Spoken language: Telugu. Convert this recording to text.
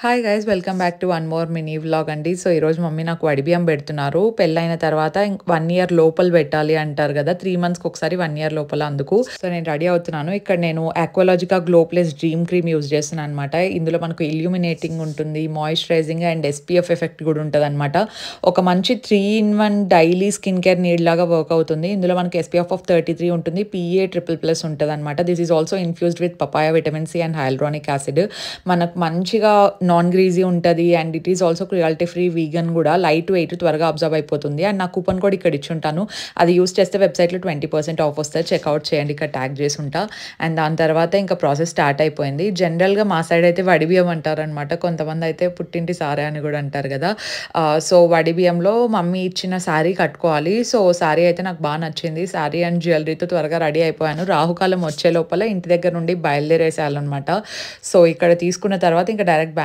Hi guys welcome back to one more mini vlog అండి. సో ఈరోజు మమ్మీ నాకు వడిబియ్యం పెడుతున్నారు. పెళ్ళైన తర్వాత వన్ ఇయర్ లోపల పెట్టాలి అంటారు కదా. త్రీ మంత్స్కి ఒకసారి వన్ ఇయర్ లోపల అందుకు. సో నేను రెడీ అవుతున్నాను. ఇక్కడ నేను Aqualogica glow plus dream cream use చేస్తున్నాను అనమాట ఇందులో మనకు ఇల్యూమినేటింగ్ ఉంటుంది మాయిశ్చరైజింగ్ అండ్ ఎస్పీఎఫ్ ఎఫెక్ట్ కూడా ఉంటుంది అనమాట ఒక మంచి three in one daily skin care need లాగా వర్క్ అవుతుంది. ఇందులో మనకి ఎస్పీఎఫ్ ఆఫ్ థర్టీ త్రీ ఉంటుంది పిఏ ట్రిపుల్ ప్లస్ ఉంటుంది అనమాట this is also infused with papaya vitamin C and hyaluronic acid మనకు మంచిగా నాన్ గ్రీజీ ఉంటుంది and it is also cruelty free vegan కూడా లైట్ వెయిట్ త్వరగా అబ్జర్వ్ అయిపోతుంది. అండ్ నా కూపన్ కూడా ఇక్కడ ఇచ్చి ఉంటాను అది యూస్ చేస్తే వెబ్సైట్లో ట్వంటీ పర్సెంట్ ఆఫ్ వస్తుంది. చెక్అవుట్ చేయండి ఇక్కడ ట్యాగ్ చేసి ఉంటా అండ్ దాని తర్వాత ఇంకా ప్రాసెస్ స్టార్ట్ అయిపోయింది. జనరల్గా మా సైడ్ అయితే వడిబియ్యం అంటారనమాట కొంతమంది అయితే పుట్టింటి సారే అని కూడా అంటారు కదా. సో వడిబియ్యంలో మమ్మీ ఇచ్చిన శారీ కట్టుకోవాలి. సో శారీ అయితే నాకు బాగా నచ్చింది. శారీ అండ్ జ్యువెలరీతో త్వరగా రెడీ అయిపోయాను. రాహుకాలం వచ్చే లోపల ఇంటి దగ్గర నుండి బయలుదేరేసేయాలన్నమాట. సో ఇక్కడ తీసుకున్న తర్వాత ఇంకా డైరెక్ట్ బ్యాంక్